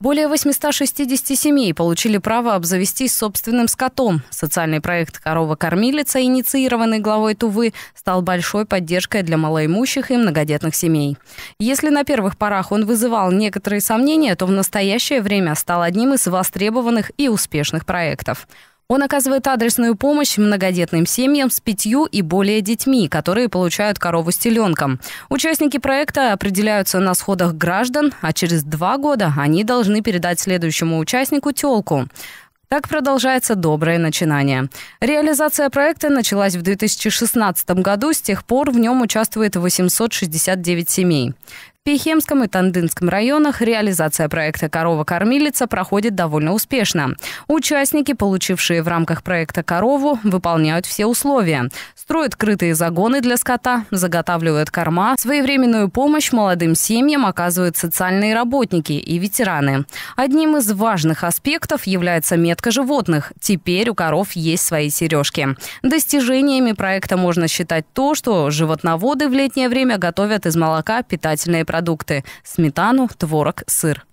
Более 860 семей получили право обзавестись собственным скотом. Социальный проект «Корова-кормилица», инициированный главой Тувы, стал большой поддержкой для малоимущих и многодетных семей. Если на первых порах он вызывал некоторые сомнения, то в настоящее время стал одним из востребованных и успешных проектов. Он оказывает адресную помощь многодетным семьям с пятью и более детьми, которые получают корову с теленком. Участники проекта определяются на сходах граждан, а через два года они должны передать следующему участнику телку. Так продолжается доброе начинание. Реализация проекта началась в 2016 году, с тех пор в нем участвует 869 семей. Пехемском и Тандынском районах реализация проекта «Корова-кормилица» проходит довольно успешно. Участники, получившие в рамках проекта корову, выполняют все условия. Строят крытые загоны для скота, заготавливают корма, своевременную помощь молодым семьям оказывают социальные работники и ветераны. Одним из важных аспектов является метка животных. Теперь у коров есть свои сережки. Достижениями проекта можно считать то, что животноводы в летнее время готовят из молока питательные продукты – сметану, творог, сыр.